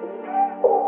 Música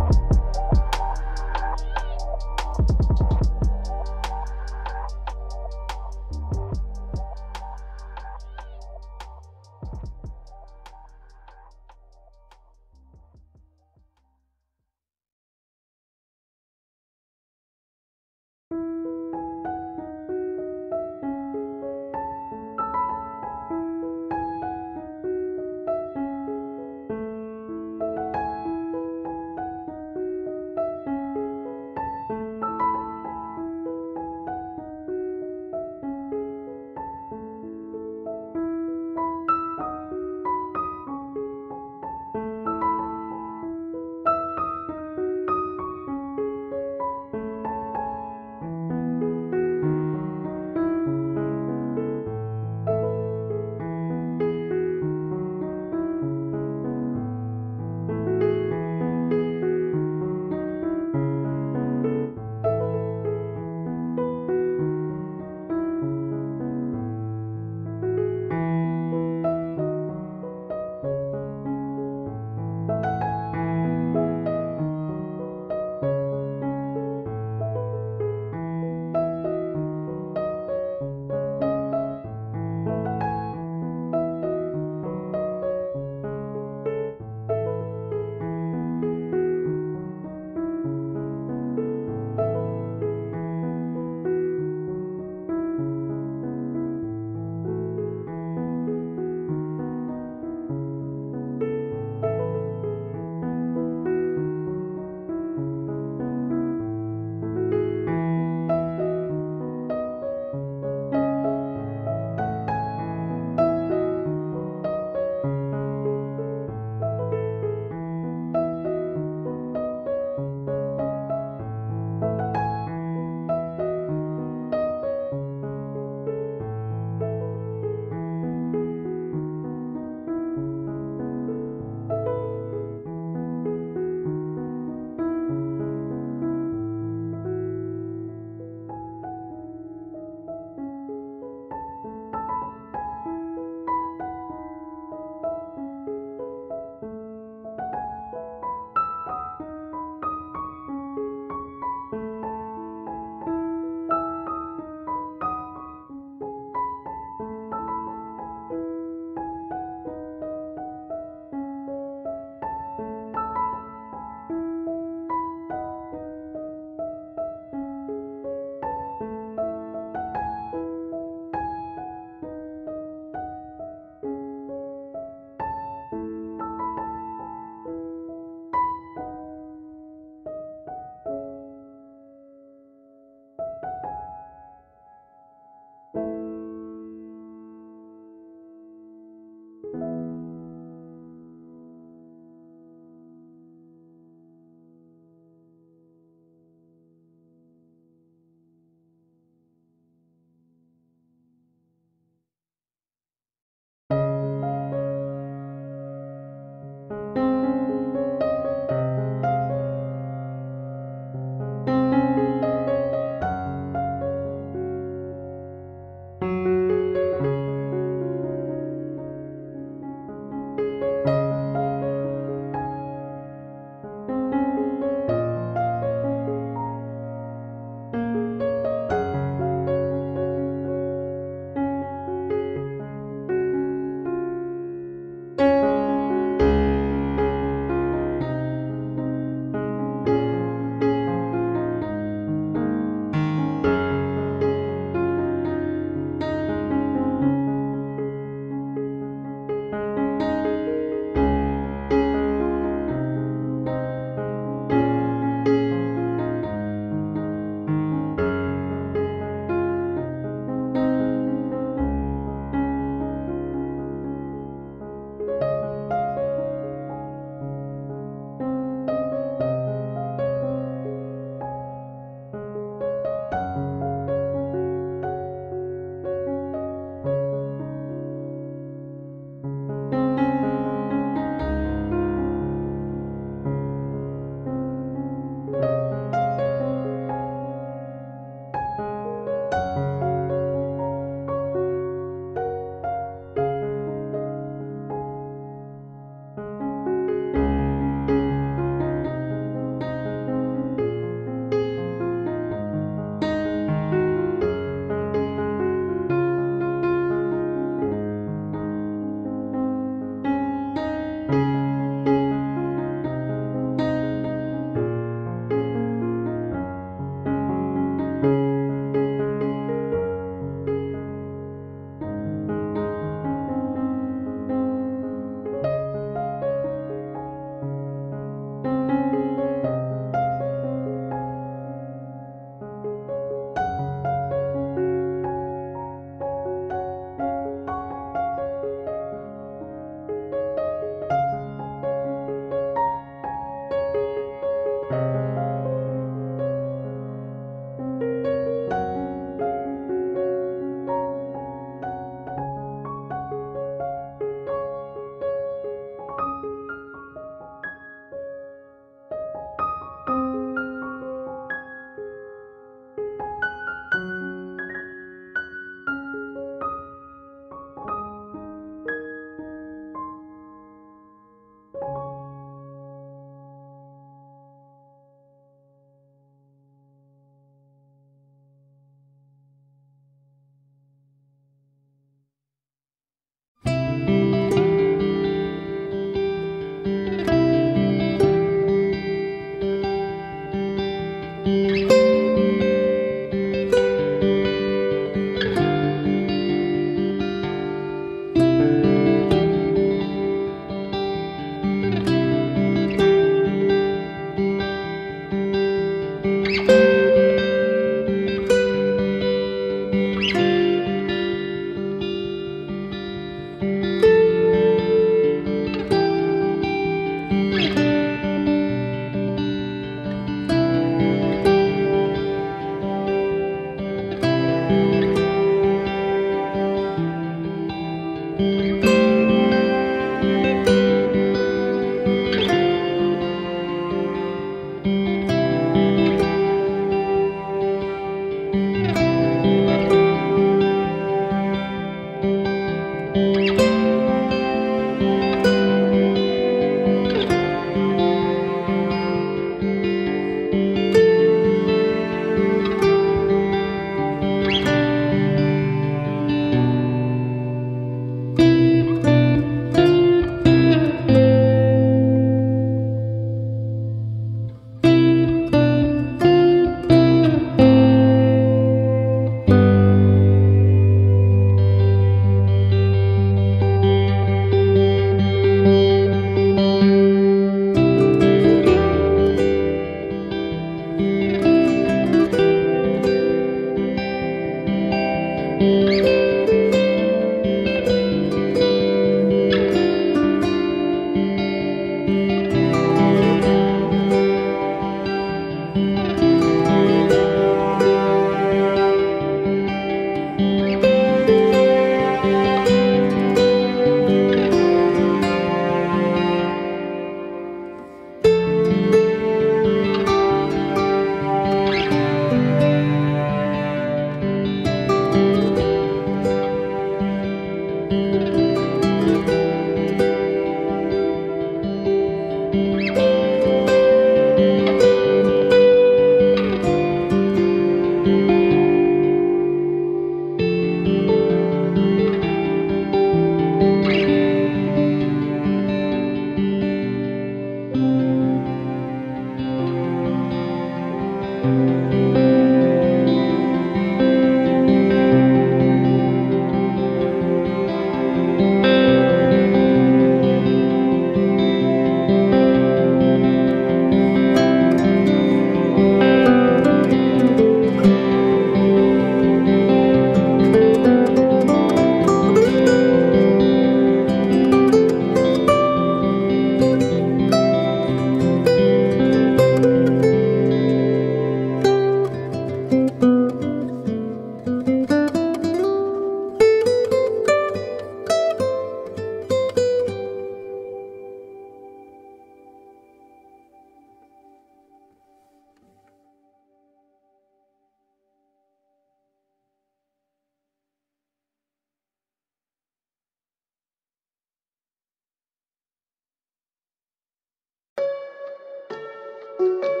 Música